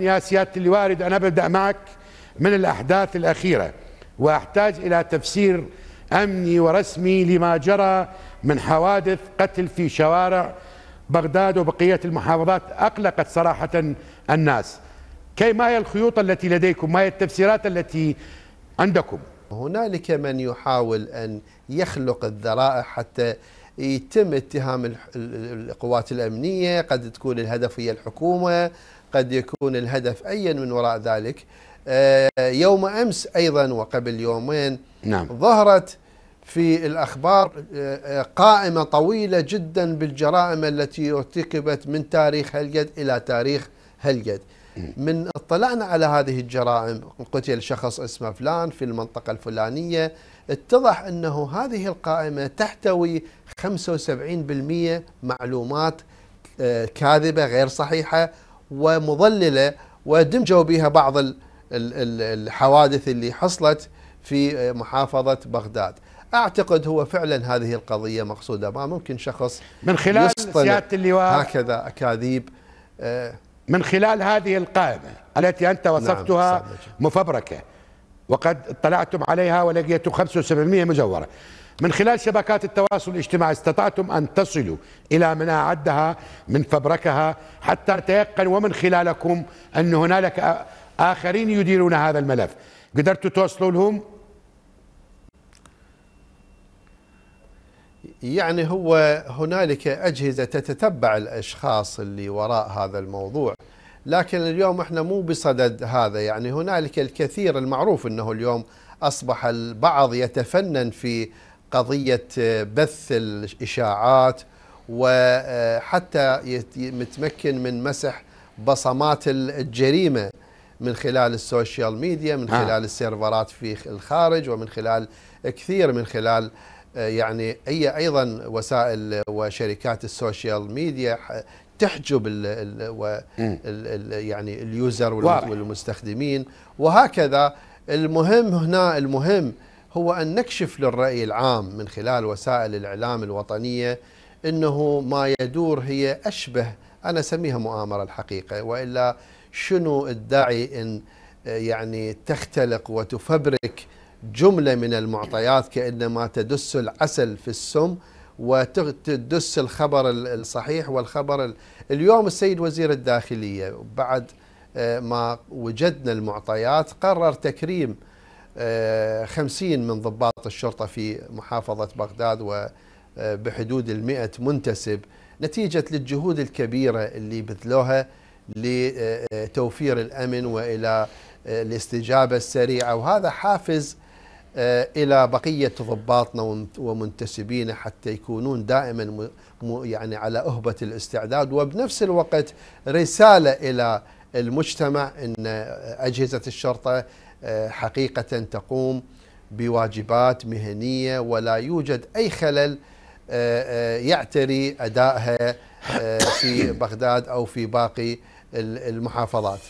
يا سيادة اللواء أريد أن أبدأ معك من الأحداث الأخيرة وأحتاج إلى تفسير أمني ورسمي لما جرى من حوادث قتل في شوارع بغداد وبقية المحافظات أقلقت صراحة الناس. كي ما هي الخيوط التي لديكم؟ ما هي التفسيرات التي عندكم؟ هنالك من يحاول أن يخلق الذرائع حتى يتم اتهام القوات الأمنية قد تكون الهدف هي الحكومة قد يكون الهدف أيا من وراء ذلك آه، يوم أمس أيضا وقبل يومين نعم. ظهرت في الأخبار آه، قائمة طويلة جدا بالجرائم التي ارتكبت من تاريخ هلقد إلى تاريخ هلقد من اطلعنا على هذه الجرائم قتل شخص اسمه فلان في المنطقة الفلانية اتضح أنه هذه القائمة تحتوي 75% معلومات آه، كاذبة غير صحيحة ومضللة ودمجوا بها بعض الحوادث اللي حصلت في محافظة بغداد. أعتقد هو فعلا هذه القضية مقصودة. ما ممكن شخص من خلال سيادة اللواء. هكذا أكاذيب آه، من خلال هذه القائمة التي أنت نعم، وصفتها نعم مفبركة. وقد اطلعتم عليها ولقيتم 75% مزورة من خلال شبكات التواصل الاجتماعي استطعتم أن تصلوا إلى من أعدها من فبركها حتى نتيقن ومن خلالكم أن هنالك آخرين يديرون هذا الملف. قدرتوا توصلوا لهم؟ يعني هو هنالك أجهزة تتتبع الأشخاص اللي وراء هذا الموضوع. لكن اليوم إحنا مو بصدد هذا يعني هنالك الكثير المعروف إنه اليوم أصبح البعض يتفنن في قضية بث الإشاعات وحتى متمكن من مسح بصمات الجريمة من خلال ال social media من خلال آه. السيرفرات في الخارج ومن خلال كثير من خلال يعني أي أيضا وسائل وشركات ال social media تحجب ال ال ال يعني ال user والمستخدمين. وهكذا المهم هنا المهم هو أن نكشف للرأي العام من خلال وسائل الإعلام الوطنية أنه ما يدور هي أشبه أنا أسميها مؤامرة الحقيقة وإلا شنو الداعي أن يعني تختلق وتفبرك جملة من المعطيات كأنما تدس العسل في السم وتدس الخبر الصحيح والخبر اليوم السيد وزير الداخلية بعد آه، ما وجدنا المعطيات قرر تكريم آه، خمسين من ضباط الشرطة في محافظة بغداد وبحدود آه، المئة منتسب نتيجة للجهود الكبيرة اللي بذلوها لتوفير الأمن وإلى الاستجابة السريعة. وهذا حافز إلى بقية ضباطنا ومنتسبين حتى يكونون دائما يعني على أهبة الاستعداد. وبنفس الوقت رسالة إلى المجتمع أن أجهزة الشرطة آه، حقيقة تقوم بواجبات مهنية ولا يوجد أي خلل آه، آه، يعتري أدائها في بغداد أو في باقي المحافظات.